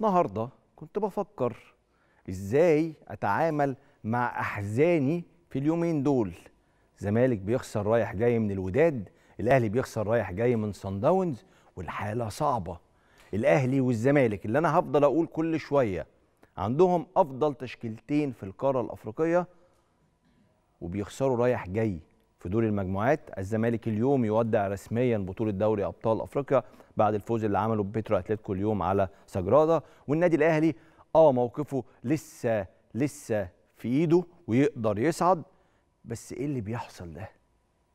النهارده كنت بفكر إزاي أتعامل مع أحزاني في اليومين دول. زمالك بيخسر رايح جاي من الوداد الأهلي بيخسر رايح جاي من صن داونز والحالة صعبة. الأهلي والزمالك اللي أنا هفضل أقول كل شوية عندهم أفضل تشكيلتين في القارة الأفريقية وبيخسروا رايح جاي في دور المجموعات. الزمالك اليوم يودع رسميا بطولة دوري أبطال أفريقيا بعد الفوز اللي عمله بيترو أتلتيكو اليوم على سجرادا والنادي الأهلي آه موقفه لسه لسه في إيده ويقدر يصعد. بس إيه اللي بيحصل ده؟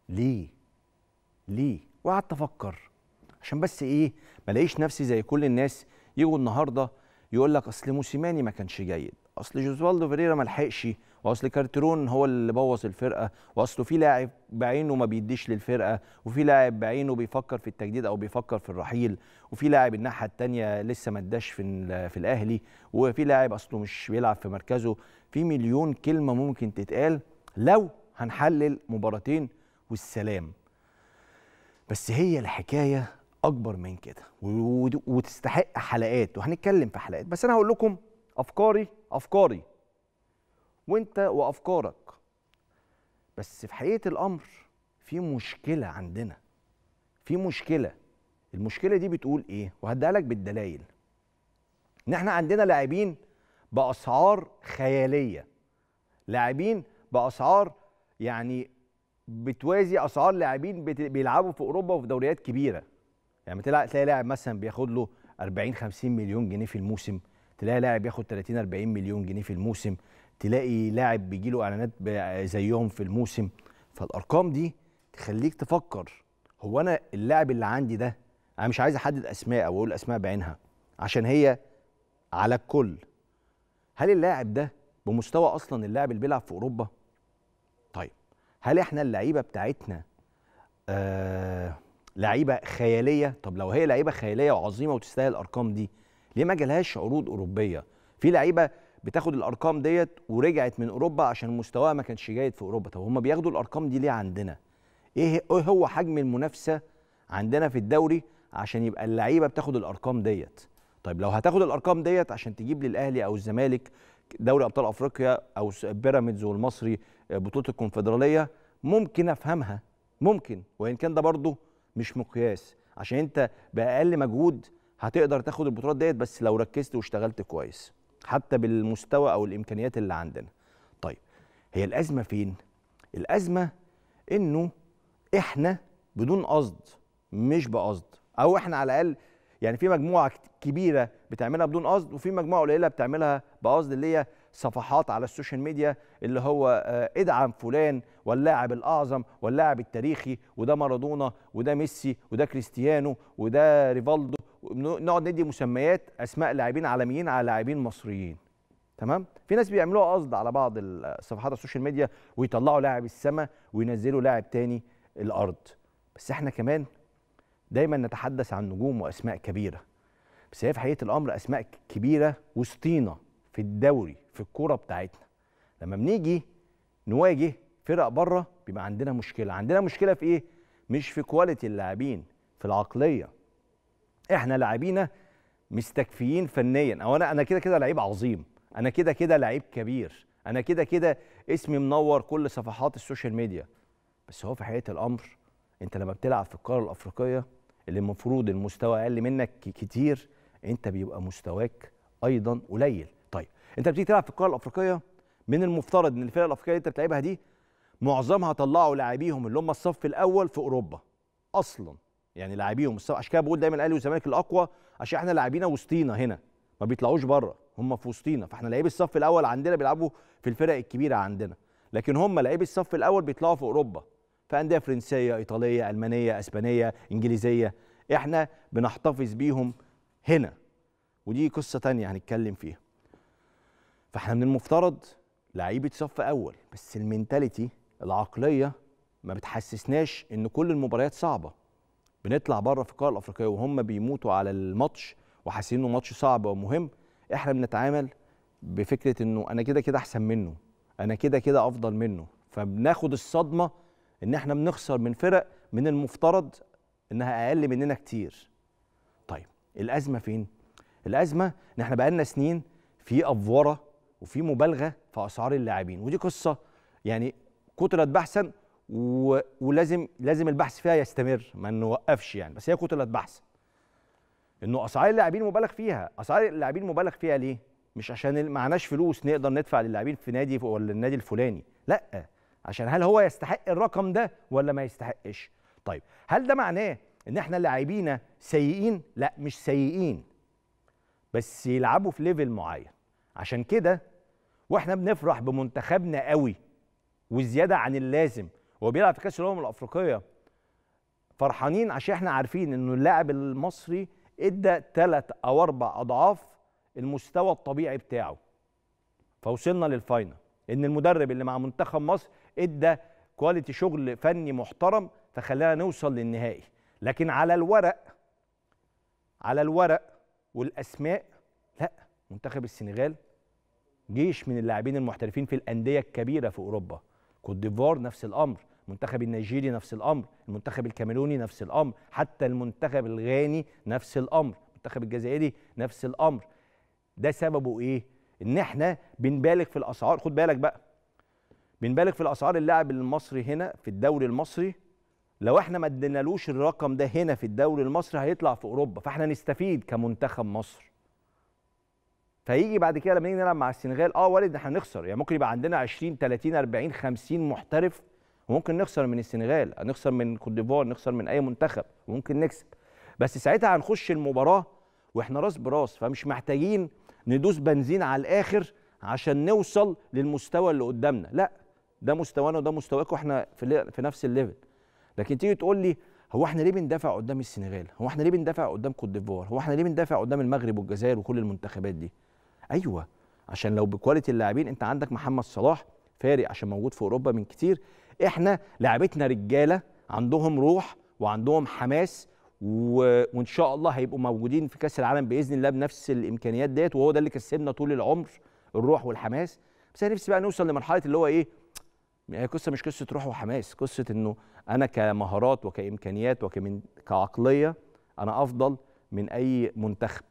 ليه؟ ليه؟ وقعدت أفكر عشان بس إيه؟ ما الاقيش نفسي زي كل الناس. يجوا النهارده يقول لك أصل موسيماني ما كانش جيد أصل جوزوالدو فيريرا ما لحقش وأصل كارترون هو اللي بوظ الفرقة واصله في لاعب بعينه ما بيديش للفرقة وفي لاعب بعينه بيفكر في التجديد أو بيفكر في الرحيل وفي لاعب الناحية الثانية لسه ما اداش في في الأهلي وفي لاعب أصله مش بيلعب في مركزه. في مليون كلمة ممكن تتقال لو هنحلل مباراتين والسلام. بس هي الحكاية أكبر من كده وتستحق حلقات وهنتكلم في حلقات. بس أنا هقول لكم أفكاري أفكاري. وانت وأفكارك. بس في حقيقة الأمر في مشكلة عندنا. في مشكلة. المشكلة دي بتقول إيه؟ وهديها لك بالدلائل. إن إحنا عندنا لاعبين بأسعار خيالية. لاعبين بأسعار يعني بتوازي أسعار لاعبين بيلعبوا في أوروبا وفي دوريات كبيرة. يعني تلاقي لاعب مثلا بياخد له 40 50 مليون جنيه في الموسم. تلاقي لاعب بياخد 30 40 مليون جنيه في الموسم. تلاقي لاعب بيجي له اعلانات زيهم في الموسم. فالأرقام دي تخليك تفكر هو أنا اللاعب اللي عندي ده أنا مش عايز أحدد أسماء أو أقول أسماء بعينها عشان هي على الكل. هل اللاعب ده بمستوى أصلا اللاعب اللي بيلعب في أوروبا؟ طيب هل إحنا اللعيبة بتاعتنا آه لعيبة خيالية؟ طب لو هي لعيبة خيالية وعظيمة وتستاهل الأرقام دي ليه ما جالهاش عروض أوروبية؟ في لعيبة بتاخد الأرقام ديت ورجعت من أوروبا عشان مستواها ما كانش جيد في أوروبا. طب هم بياخدوا الأرقام دي ليه عندنا؟ إيه إيه هو حجم المنافسة عندنا في الدوري عشان يبقى اللعيبة بتاخد الأرقام ديت؟ طيب لو هتاخد الأرقام ديت عشان تجيب للأهلي أو الزمالك دوري أبطال أفريقيا أو بيراميدز والمصري آه، بطولة الكونفدرالية ممكن أفهمها. ممكن. وإن كان ده برضه مش مقياس. عشان أنت بأقل مجهود هتقدر تاخد البطولات ديت بس لو ركزت واشتغلت كويس. حتى بالمستوى أو الإمكانيات اللي عندنا. طيب هي الأزمة فين؟ الأزمة إنه إحنا بدون قصد مش بقصد أو إحنا على الأقل يعني في مجموعة كبيرة بتعملها بدون قصد وفي مجموعة قليلة بتعملها بقصد اللي هي صفحات على ال social media اللي هو آه، ادعم فلان واللاعب الأعظم واللاعب التاريخي وده مارادونا وده ميسي وده كريستيانو وده ريفالدو. ونقعد ندي مسميات أسماء لاعبين عالميين على لاعبين مصريين. تمام؟ في ناس بيعملوها قصد على بعض الصفحات السوشيال ميديا ويطلعوا لاعب السما وينزلوا لاعب تاني الأرض. بس إحنا كمان دايما نتحدث عن نجوم وأسماء كبيرة. بس هي في حقيقة الأمر أسماء كبيرة وسطينا في الدوري في الكورة بتاعتنا. لما بنيجي نواجه فرق بره بيبقى عندنا مشكلة. عندنا مشكلة في إيه؟ مش في quality اللاعبين في العقلية. إحنا لاعبينا مستكفيين فنيا. أو أنا أنا كده كده لعيب عظيم. أنا كده كده لعيب كبير. أنا كده كده اسمي منور كل صفحات ال social media. بس هو في حقيقة الأمر أنت لما بتلعب في القارة الأفريقية اللي المفروض المستوى أقل منك كتير أنت بيبقى مستواك أيضا قليل. طيب أنت بتيجي تلعب في القارة الأفريقية من المفترض إن الفرق الأفريقية اللي أنت بتلعبها دي معظمها طلعوا لاعبيهم اللي هم الصف الأول في أوروبا. أصلا. يعني لاعبيهم الصف عشان كده بقول دايما الأهلي والزمالك الأقوى عشان إحنا لاعبينا وسطينا هنا. ما بيطلعوش بره هم في وسطينا. فإحنا لعيبه الصف الأول عندنا بيلعبوا في الفرق الكبيرة عندنا. لكن هم لعيبه الصف الأول بيطلعوا في أوروبا. في أندية فرنسية إيطالية ألمانية إسبانية إنجليزية. إحنا بنحتفظ بيهم هنا. ودي قصة تانية هنتكلم فيها. فإحنا من المفترض لعيبة صف أول بس المينتاليتي العقلية ما بتحسسناش إن كل المباريات صعبة. بنطلع بره في القاره الافريقيه وهم بيموتوا على الماتش وحاسين إنه ماتش صعب ومهم إحنا بنتعامل بفكرة إنه أنا كده كده أحسن منه أنا كده كده أفضل منه. فبناخد الصدمة إن إحنا بنخسر من فرق من المفترض إنها أقل مننا كتير. طيب الأزمة فين؟ الأزمة إن إحنا بقالنا سنين في أفورة وفي مبالغة في أسعار اللاعبين. ودي قصة يعني كتلت بحثا و... ولازم لازم البحث فيها يستمر ما نوقفش يعني. بس هي كتلت بحثا إنه أسعار اللاعبين مبالغ فيها. أسعار اللاعبين مبالغ فيها ليه؟ مش عشان معناش فلوس نقدر ندفع للاعبين في نادي ولا النادي الفلاني. لأ. عشان هل هو يستحق الرقم ده ولا ما يستحقش؟ طيب هل ده معناه إن إحنا لاعبينا سيئين؟ لأ مش سيئين. بس يلعبوا في level معين. عشان كده وإحنا بنفرح بمنتخبنا قوي وزيادة عن اللازم. هو بيلعب في كأس الأمم الأفريقية. فرحانين عشان إحنا عارفين إنه اللاعب المصري إدى ثلاث أو أربع أضعاف المستوى الطبيعي بتاعه. فوصلنا لل final. إن المدرب اللي مع منتخب مصر إدى quality شغل فني محترم فخلانا نوصل للنهائي. لكن على الورق على الورق والأسماء لا منتخب السنغال جيش من اللاعبين المحترفين في الأندية الكبيرة في أوروبا. كوت ديفوار نفس الأمر المنتخب النيجيري نفس الأمر المنتخب الكاميروني نفس الأمر حتى المنتخب الغاني نفس الأمر المنتخب الجزائري نفس الأمر. ده سببه إيه؟ إن إحنا بنبالغ في الأسعار. خد بالك بقى بنبالغ في الأسعار اللاعب المصري هنا في الدوري المصري لو إحنا ما ادينالوش الرقم ده هنا في الدوري المصري هيطلع في أوروبا. فإحنا نستفيد كمنتخب مصر. فيجي بعد كده لما نيجي نلعب مع السنغال آه وارد إحنا نخسر. يعني ممكن يبقى عندنا 20 30 40 50 محترف وممكن نخسر من السنغال نخسر من كوت ديفوار نخسر من أي منتخب وممكن نكسب. بس ساعتها هنخش المباراة وإحنا راس براس فمش محتاجين ندوس بنزين على الآخر عشان نوصل للمستوى اللي قدامنا. لا ده مستوانا وده مستواكم وإحنا في, في نفس ال level لكن تيجي تقول لي هو إحنا ليه بندافع قدام السنغال؟ هو إحنا ليه بندافع قدام كوت ديفوار؟ هو إحنا ليه بندافع قدام المغرب والجزائر وكل المنتخبات دي؟ أيوه عشان لو ب quality اللاعبين أنت عندك محمد صلاح فارق عشان موجود في أوروبا من كتير. إحنا لعبتنا رجالة عندهم روح وعندهم حماس و... وإن شاء الله هيبقوا موجودين في كأس العالم بإذن الله بنفس الإمكانيات ديت وهو ده اللي كسبنا طول العمر الروح والحماس. بس أنا نفسي بقى نوصل لمرحلة اللي هو إيه هي قصة مش قصة روح وحماس قصة إنه أنا كمهارات وكإمكانيات وكعقليه أنا أفضل من أي منتخب.